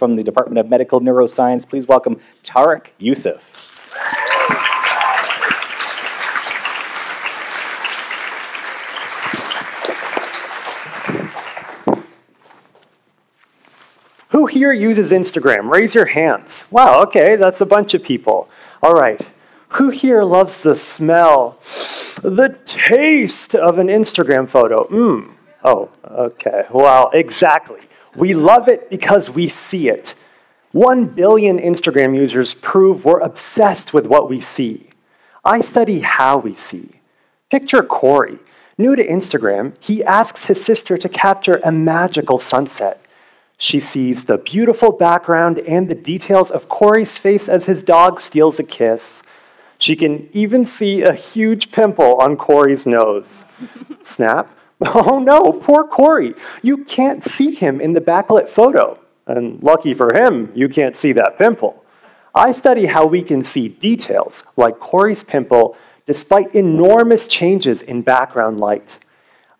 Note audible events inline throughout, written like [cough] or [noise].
from the Department of Medical Neuroscience. Please welcome Tareq Yousef. Who here uses Instagram? Raise your hands. Wow, okay, that's a bunch of people. All right. Who here loves the smell, the taste of an Instagram photo? Mmm. Oh, okay. Well, exactly. We love it because we see it. One billion Instagram users prove we're obsessed with what we see. I study how we see. Picture Corey. New to Instagram, he asks his sister to capture a magical sunset. She sees the beautiful background and the details of Corey's face as his dog steals a kiss. She can even see a huge pimple on Corey's nose. [laughs] Snap. [laughs] Oh no, poor Corey. You can't see him in the backlit photo. And lucky for him, you can't see that pimple. I study how we can see details, like Corey's pimple, despite enormous changes in background light.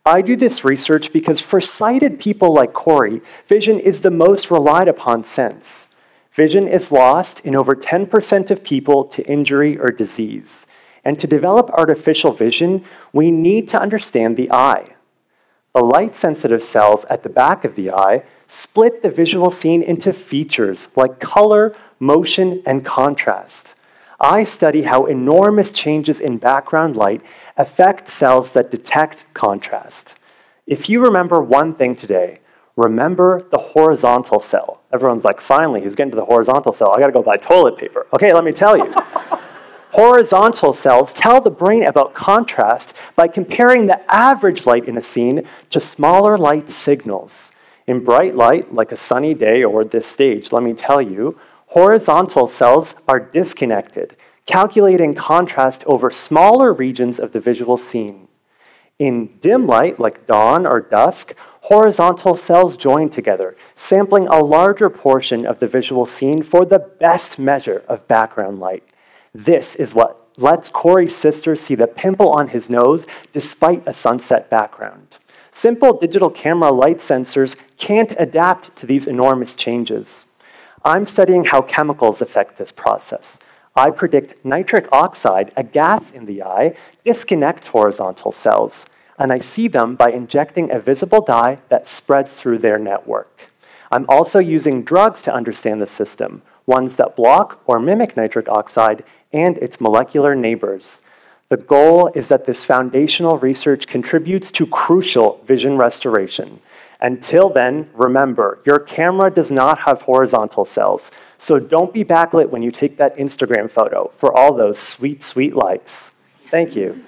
I do this research because for sighted people like Corey, vision is the most relied upon sense. Vision is lost in over 10% of people to injury or disease. And to develop artificial vision, we need to understand the eye. The light sensitive cells at the back of the eye split the visual scene into features like color, motion, and contrast. I study how enormous changes in background light affect cells that detect contrast. If you remember one thing today, remember the horizontal cell. Everyone's like, finally, he's getting to the horizontal cell. I gotta go buy toilet paper. Okay, let me tell you. Horizontal cells tell the brain about contrast by comparing the average light in a scene to smaller light signals. In bright light, like a sunny day or this stage, let me tell you, horizontal cells are disconnected calculating contrast over smaller regions of the visual scene. In dim light, like dawn or dusk, horizontal cells join together, sampling a larger portion of the visual scene for the best measure of background light. This is what lets Corey's sister see the pimple on his nose despite a sunset background. Simple digital camera light sensors can't adapt to these enormous changes. I'm studying how chemicals affect this process. I predict nitric oxide, a gas in the eye, disconnects horizontal cells, and I see them by injecting a visible dye that spreads through their network. I'm also using drugs to understand the system, ones that block or mimic nitric oxide and its molecular neighbors. The goal is that this foundational research contributes to crucial vision restoration. Until then, remember, your camera does not have horizontal cells, so don't be backlit when you take that Instagram photo for all those sweet, sweet likes. Thank you.